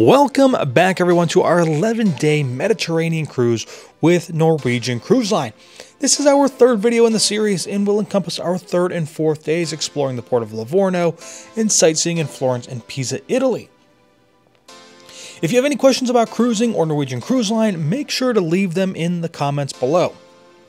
Welcome back, everyone, to our 11 day Mediterranean cruise with Norwegian Cruise Line. This is our third video in the series and will encompass our third and fourth days exploring the port of Livorno and sightseeing in Florence and Pisa, Italy. If you have any questions about cruising or Norwegian Cruise Line, make sure to leave them in the comments below.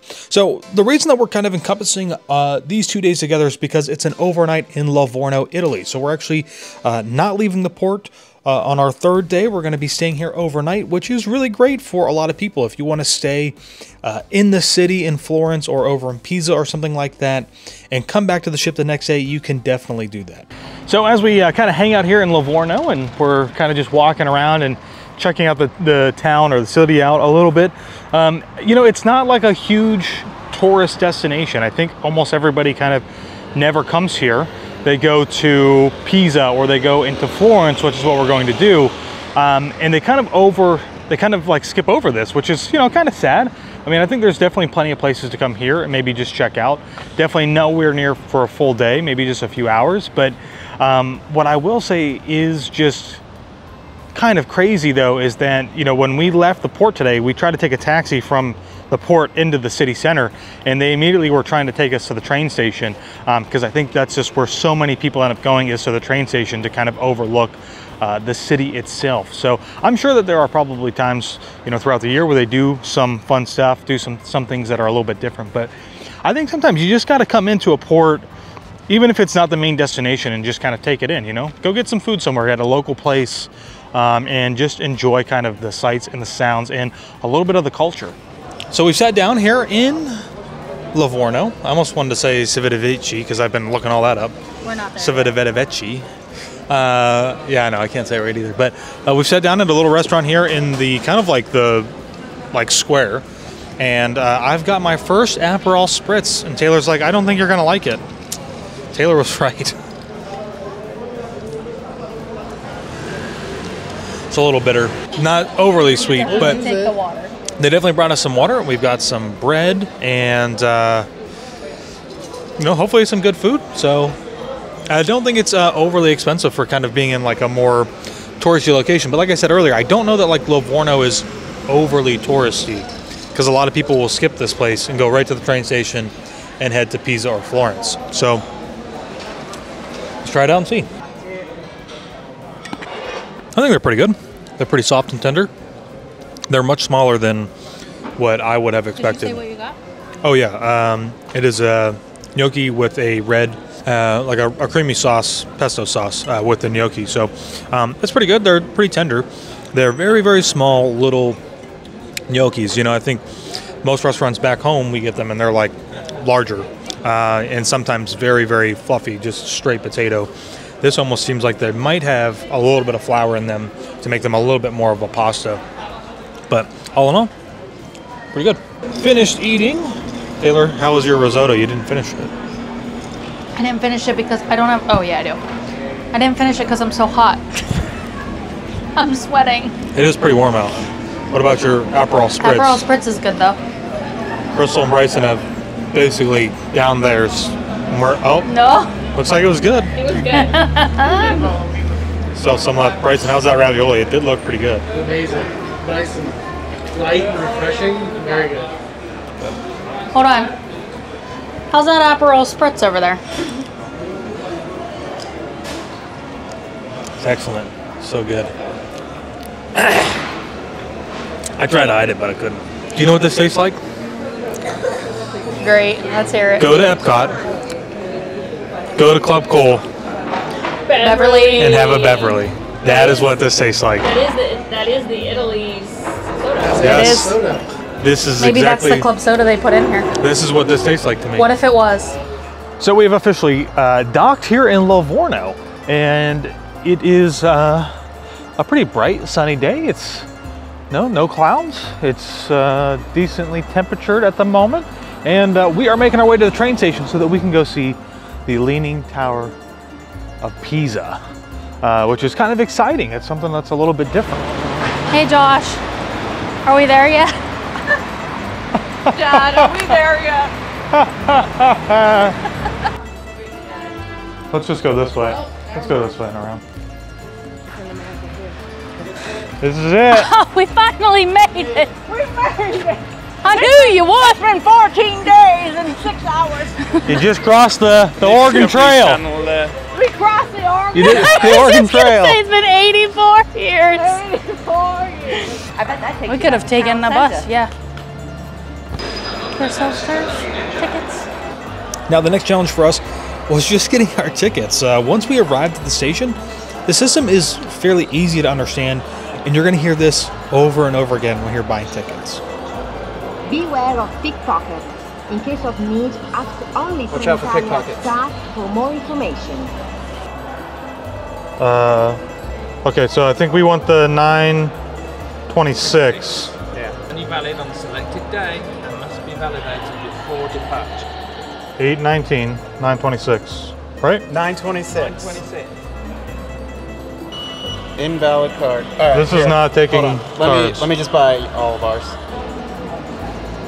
So the reason that we're kind of encompassing uh, these two days together is because it's an overnight in Livorno, Italy. So we're actually uh, not leaving the port. Uh, on our third day, we're going to be staying here overnight, which is really great for a lot of people. If you want to stay uh, in the city in Florence or over in Pisa or something like that, and come back to the ship the next day, you can definitely do that. So as we uh, kind of hang out here in Livorno and we're kind of just walking around and checking out the, the town or the city out a little bit, um, you know, it's not like a huge tourist destination. I think almost everybody kind of never comes here they go to Pisa or they go into Florence, which is what we're going to do. Um, and they kind of over, they kind of like skip over this, which is, you know, kind of sad. I mean, I think there's definitely plenty of places to come here and maybe just check out. Definitely nowhere near for a full day, maybe just a few hours. But um, what I will say is just kind of crazy though, is that, you know, when we left the port today, we tried to take a taxi from the port into the city center and they immediately were trying to take us to the train station because um, I think that's just where so many people end up going is to the train station to kind of overlook uh, the city itself. So I'm sure that there are probably times, you know, throughout the year where they do some fun stuff, do some, some things that are a little bit different. But I think sometimes you just got to come into a port, even if it's not the main destination and just kind of take it in, you know, go get some food somewhere at a local place um, and just enjoy kind of the sights and the sounds and a little bit of the culture. So we've sat down here in Livorno. I almost wanted to say Civitavecchi because I've been looking all that up. We're not there. Civitavecchi. Uh, yeah, I know I can't say it right either. But uh, we've sat down at a little restaurant here in the kind of like the like square, and uh, I've got my first Aperol spritz, and Taylor's like, I don't think you're gonna like it. Taylor was right. It's a little bitter, not overly sweet, but Take the water. They definitely brought us some water. We've got some bread and, uh, you know, hopefully some good food. So I don't think it's uh, overly expensive for kind of being in like a more touristy location. But like I said earlier, I don't know that like Livorno is overly touristy because a lot of people will skip this place and go right to the train station and head to Pisa or Florence. So let's try it out and see. I think they're pretty good. They're pretty soft and tender. They're much smaller than what I would have expected. say what you got? Oh yeah, um, it is a gnocchi with a red, uh, like a, a creamy sauce, pesto sauce uh, with the gnocchi. So um, it's pretty good. They're pretty tender. They're very very small little gnocchis. You know, I think most restaurants back home we get them and they're like larger uh, and sometimes very very fluffy, just straight potato. This almost seems like they might have a little bit of flour in them to make them a little bit more of a pasta. But all in all, pretty good. Finished eating. Taylor, how was your risotto? You didn't finish it. I didn't finish it because I don't have. Oh yeah, I do. I didn't finish it because I'm so hot. I'm sweating. It is pretty warm out. What about your Aperol spritz? Aperol spritz is good though. Crystal and Bryson have basically down theirs. We're, oh, No. looks like it was good. It was good. So some left. Bryson, how's that ravioli? It did look pretty good. Amazing. Nice and light and refreshing. Very good. Hold on. How's that Aperol spritz over there? It's excellent. So good. I tried to hide it, but I couldn't. Do you know what this tastes like? Great. Let's hear it. Go to Epcot. Go to Club Cool. Beverly. and have a Beverly. That is what this tastes like. That is the that is the Italy's soda. Yes. is. Soda. This is Maybe exactly. that's the club soda they put in here. This is what this tastes like to me. What if it was? So we've officially uh, docked here in Livorno, and it is uh, a pretty bright, sunny day. It's no, no clouds. It's uh, decently temperatured at the moment, and uh, we are making our way to the train station so that we can go see the Leaning Tower of Pisa, uh, which is kind of exciting. It's something that's a little bit different. Hey Josh, are we there yet? Dad, are we there yet? Let's just go this way. Let's go this way and around. This is it. Oh, we finally made it. We made it. I knew you would. It's been 14 days and six hours. You just crossed the, the Oregon Trail. We crossed the Oregon. You did the Oregon Trail. say it's been 84 years. 84 years. I bet that takes We could have taken a town bus, center. yeah. For self-serve tickets. Now, the next challenge for us was just getting our tickets. Uh, once we arrived at the station, the system is fairly easy to understand, and you're going to hear this over and over again when you're buying tickets. Beware of pickpockets. In case of need, ask only Watch out for pickpockets. staff for more information. Uh, okay, so I think we want the 926. Yeah. Only valid on selected day and must be validated before departure. 819, 926, right? 926. 26. Invalid card. All right, This is not taking Hold on. Let cards. me let me just buy all of ours.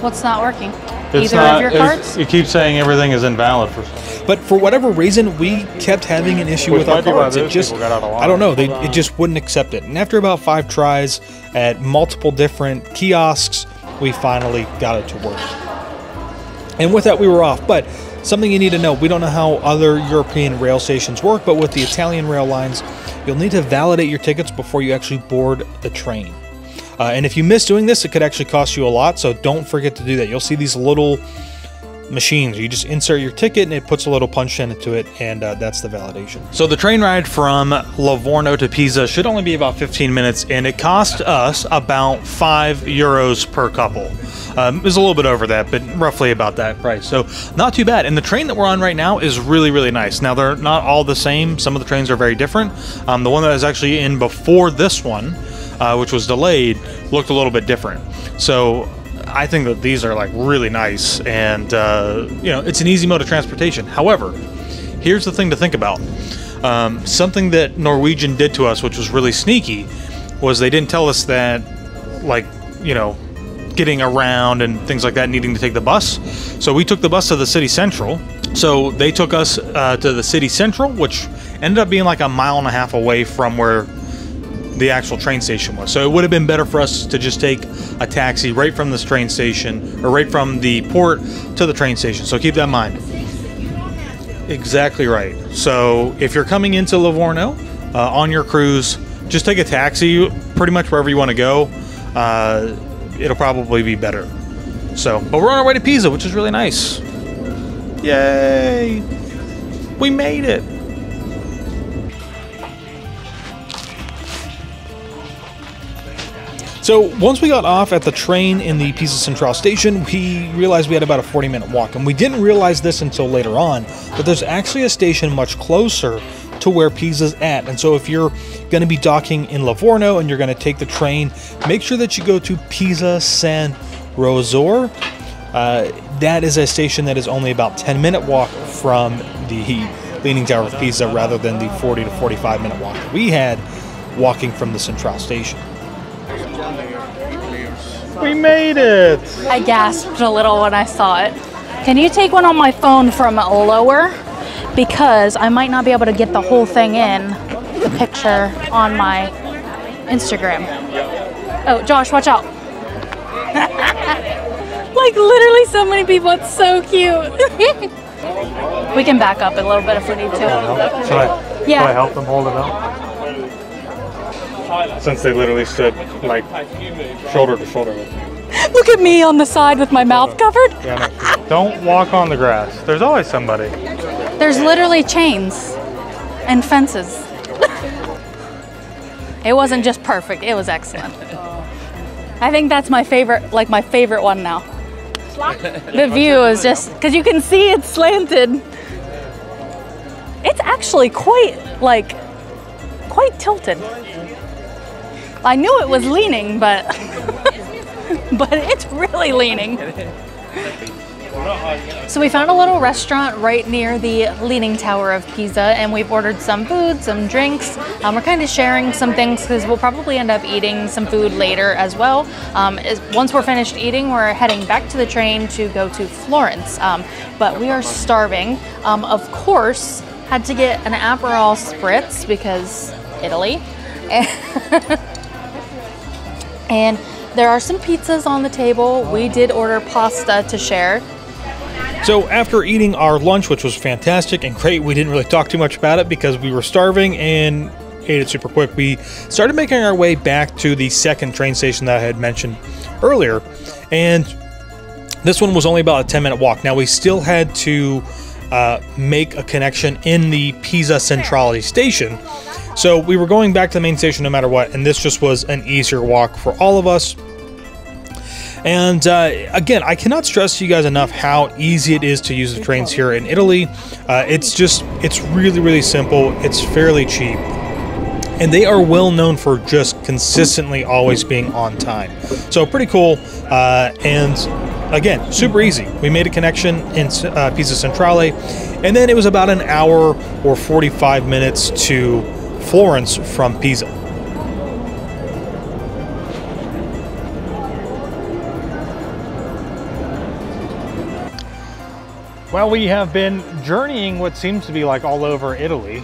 What's not working? It's Either not, of your cards? It keeps saying everything is invalid for some reason. But for whatever reason, we kept having an issue Which with our might be why cards. It just, people got out of line. I don't know, they, it just wouldn't accept it. And after about five tries at multiple different kiosks, we finally got it to work. And with that, we were off. But something you need to know we don't know how other European rail stations work, but with the Italian rail lines, you'll need to validate your tickets before you actually board the train. Uh, and if you miss doing this, it could actually cost you a lot, so don't forget to do that. You'll see these little machines. You just insert your ticket and it puts a little punch in into it, and uh, that's the validation. So the train ride from Livorno to Pisa should only be about 15 minutes, and it cost us about five euros per couple. Um, it was a little bit over that, but roughly about that price. So not too bad. And the train that we're on right now is really, really nice. Now they're not all the same. Some of the trains are very different. Um, the one that was actually in before this one, uh, which was delayed, looked a little bit different. So I think that these are like really nice, and uh, you know, it's an easy mode of transportation. However, here's the thing to think about. Um, something that Norwegian did to us, which was really sneaky, was they didn't tell us that, like, you know, getting around and things like that, needing to take the bus. So we took the bus to the city central. So they took us uh, to the city central, which ended up being like a mile and a half away from where the actual train station was. So it would have been better for us to just take a taxi right from this train station or right from the port to the train station. So keep that in mind. Exactly right. So if you're coming into Livorno uh, on your cruise, just take a taxi pretty much wherever you want to go. Uh, it'll probably be better. So, but we're on our way to Pisa, which is really nice. Yay! We made it. So once we got off at the train in the Pisa Central station, we realized we had about a 40 minute walk. And we didn't realize this until later on, but there's actually a station much closer to where Pisa's at. And so if you're going to be docking in Livorno and you're going to take the train, make sure that you go to Pisa San Rossore. Uh, that is a station that is only about 10 minute walk from the Leaning Tower of Pisa rather than the 40 to 45 minute walk that we had walking from the Central station. We made it! I gasped a little when I saw it. Can you take one on my phone from lower? Because I might not be able to get the whole thing in the picture on my Instagram. Oh, Josh, watch out. like literally so many people, it's so cute. we can back up a little bit if we need to. Should I, Yeah. should I help them hold it up? Since they literally stood like shoulder to shoulder with me. Look at me on the side with my mouth covered. Yeah, no. Don't walk on the grass. There's always somebody. There's literally chains and fences. it wasn't just perfect, it was excellent. I think that's my favorite, like my favorite one now. The view is just, because you can see it's slanted. It's actually quite, like, quite tilted. I knew it was leaning, but, but it's really leaning. So we found a little restaurant right near the Leaning Tower of Pisa, and we've ordered some food, some drinks. Um, we're kind of sharing some things because we'll probably end up eating some food later as well. Um, is, once we're finished eating, we're heading back to the train to go to Florence. Um, but we are starving. Um, of course, had to get an Aperol spritz because Italy. And there are some pizzas on the table. We did order pasta to share. So after eating our lunch, which was fantastic and great, we didn't really talk too much about it because we were starving and ate it super quick. We started making our way back to the second train station that I had mentioned earlier, and this one was only about a 10 minute walk. Now we still had to uh, make a connection in the Pisa Centrale station. So we were going back to the main station no matter what, and this just was an easier walk for all of us. And uh, again, I cannot stress to you guys enough how easy it is to use the trains here in Italy. Uh, it's just, it's really, really simple. It's fairly cheap. And they are well known for just consistently always being on time. So, pretty cool. Uh, and again, super easy. We made a connection in uh, Pisa Centrale, and then it was about an hour or 45 minutes to Florence from Pisa. Well, we have been journeying what seems to be like all over Italy.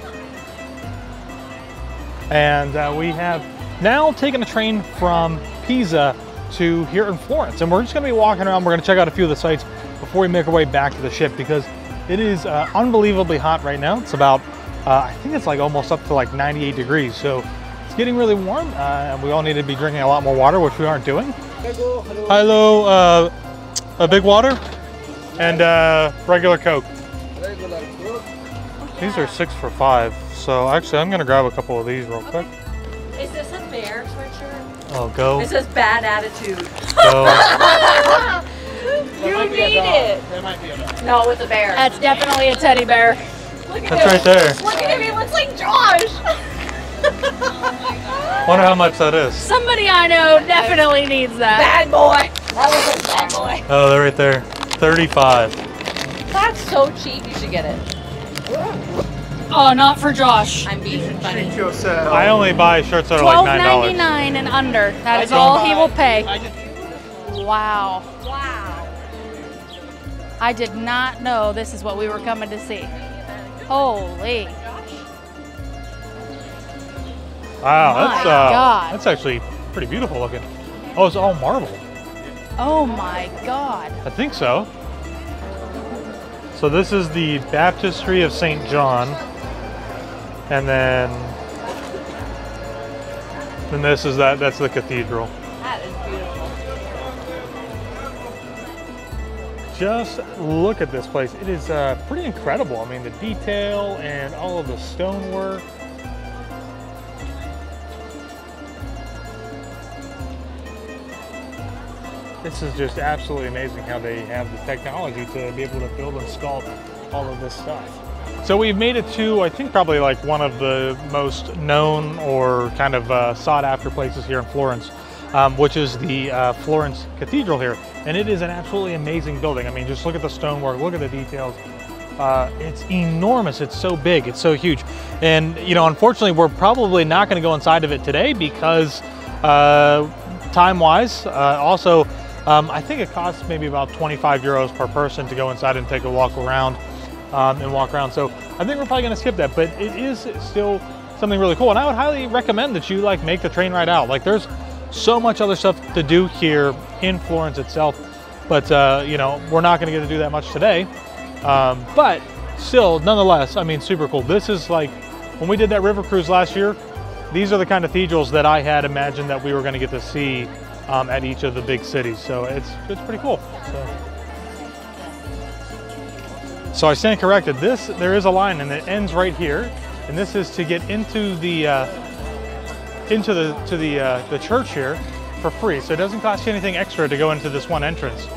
And uh, we have now taken a train from Pisa to here in Florence. And we're just gonna be walking around. We're gonna check out a few of the sites before we make our way back to the ship because it is uh, unbelievably hot right now. It's about, I think it's like almost up to like 98 degrees. So it's getting really warm. Uh, and we all need to be drinking a lot more water, which we aren't doing. Hello, hello. uh, a big water and uh, regular Coke. These are six for five. So actually, I'm gonna grab a couple of these real quick. Is this a bear sweatshirt? Oh, go, It says bad attitude. go. You need it. No, it's a bear. That's definitely a teddy bear. Look at That's him. right there. Look at him. He looks like Josh. Wonder how much that is. Somebody I know definitely needs that. Bad boy. That was a bad boy. Oh, they're right there. 35. That's so cheap. You should get it. Oh, not for Josh. I'm being funny. I only buy shirts that are like ninety $9. nine and under. That is all he will pay. Wow. Wow. I did not know this is what we were coming to see. Holy. Wow, My that's uh, God. that's actually pretty beautiful looking. Oh, it's all marble. Oh my God. I think so. So this is the Baptistry of St. John. And then then this is that that's the cathedral. Just look at this place. It is uh, pretty incredible. I mean, the detail and all of the stonework. This is just absolutely amazing how they have the technology to be able to build and sculpt all of this stuff. So we've made it to, I think, probably like one of the most known or kind of uh, sought after places here in Florence, um, which is the uh, Florence Cathedral here. And it is an absolutely amazing building. I mean, just look at the stonework, look at the details. Uh, it's enormous. It's so big. It's so huge. And, you know, unfortunately, we're probably not going to go inside of it today because uh, time wise, uh, also, um, I think it costs maybe about 25 euros per person to go inside and take a walk around um, and walk around. So I think we're probably going to skip that, but it is still something really cool. And I would highly recommend that you like make the train ride out. Like there's so much other stuff to do here in Florence itself, but uh, you know we're not going to get to do that much today. Um, but still, nonetheless, I mean, super cool. This is like when we did that river cruise last year. These are the kind of cathedrals that I had imagined that we were going to get to see um, at each of the big cities. So it's it's pretty cool. So. So I stand corrected. This there is a line and it ends right here, and this is to get into the uh, into the to the uh, the church here for free. So it doesn't cost you anything extra to go into this one entrance.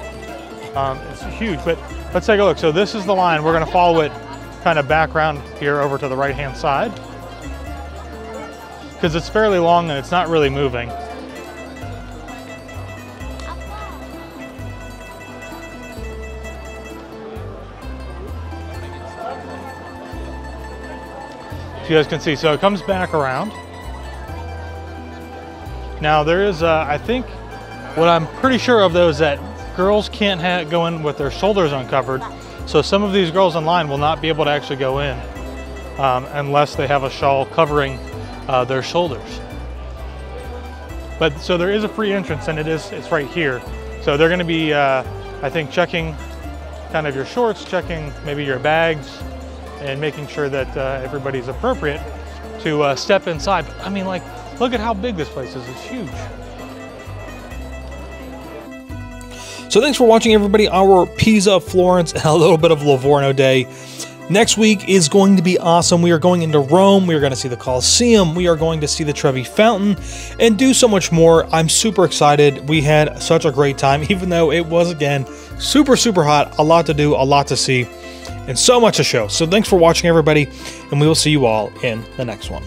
Um, it's huge, but let's take a look. So this is the line. We're going to follow it kind of background here over to the right hand side because it's fairly long and it's not really moving. If you guys can see. So it comes back around. Now there is, uh, I think, what I'm pretty sure of though is that girls can't go in with their shoulders uncovered. So some of these girls in line will not be able to actually go in um, unless they have a shawl covering uh, their shoulders. But so there is a free entrance, and it is it's right here. So they're going to be, uh, I think, checking kind of your shorts, checking maybe your bags, and making sure that uh, everybody's appropriate to uh, step inside. But, I mean, like, look at how big this place is. It's huge. So thanks for watching, everybody. Our Pisa, Florence, and a little bit of Livorno day. Next week is going to be awesome. We are going into Rome. We are going to see the Colosseum. We are going to see the Trevi Fountain and do so much more. I'm super excited. We had such a great time, even though it was, again, super, super hot. A lot to do, a lot to see, and so much to show. So thanks for watching, everybody, and we will see you all in the next one.